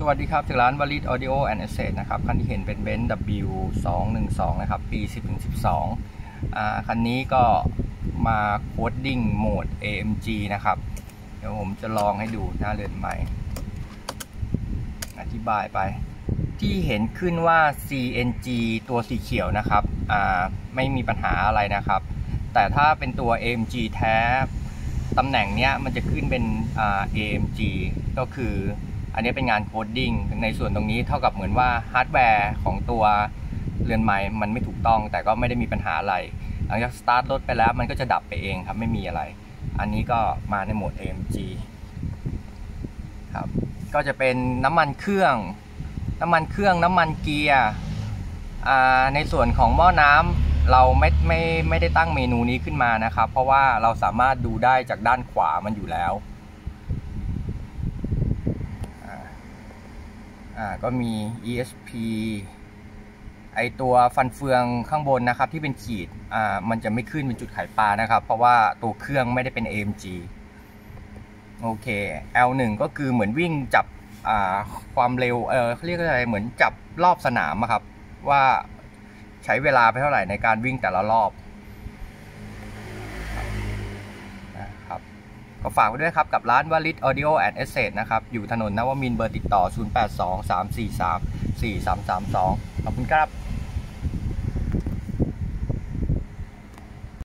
สวัสดีครับ จากร้านวลิตออดิโอแอนด์เอเซนะครับคันที่เห็นเป็นเบนซ์ W 2 1 2 นะครับ ปี 10ถึง12อ่าคันนี้ก็มา coding โหมด AMG นะครับ เดี๋ยวผมจะลองให้ดูหน้าเรือนไมล์ อธิบายไป ที่เห็นขึ้นว่า CNG ตัวสีเขียวนะครับ ไม่มีปัญหาอะไรนะครับ แต่ถ้าเป็นตัว AMG แท้ตำแหน่งเนี้ยมันจะขึ้นเป็นอ่า AMG ก็คือ อันนี้เป็นงาน coding ในส่วนตรงนี้เท่ากับเหมือนว่าฮาร์ดแวร์ของตัวเรือนไมล์มันไม่ถูกต้องแต่ก็ไม่ได้มีปัญหาอะไรหลังจากสตาร์ทรถไปแล้วมันก็จะดับไปเองครับไม่มีอะไร อันนี้ก็มาในโหมด AMG ครับก็จะเป็นน้ำมันเครื่อง น้ำมันเครื่องน้ำมันเกียร์ในส่วนของหม้อน้ำเราไม่ไม่ไม่ได้ตั้งเมนูนี้ขึ้นมานะครับ เพราะว่าเราสามารถดูได้จากด้านขวามันอยู่แล้ว อ่าก็มี ESP ไอตัวฟันเฟืองข้างบนนะครับที่เป็นขีดอ่ามันจะไม่ขึ้นเป็นจุดไขปลานะครับ เพราะว่าตัวเครื่องไม่ได้เป็น AMG โอเค L1 ก็คือเหมือนวิ่งจับอ่าความเร็วเออเขาเรียกอะไรเหมือนจับรอบสนามครับ ว่าใช้เวลาไปเท่าไหร่ในการวิ่งแต่ละรอบนะครับ ก็ฝากไว้ด้วยครับ กับร้านวลิตออดิโอแอนด์เอเซนะครับ อยู่ถนนนวมินทร์ เบอร์ติดต่อ 0823434332 ขอบคุณครับ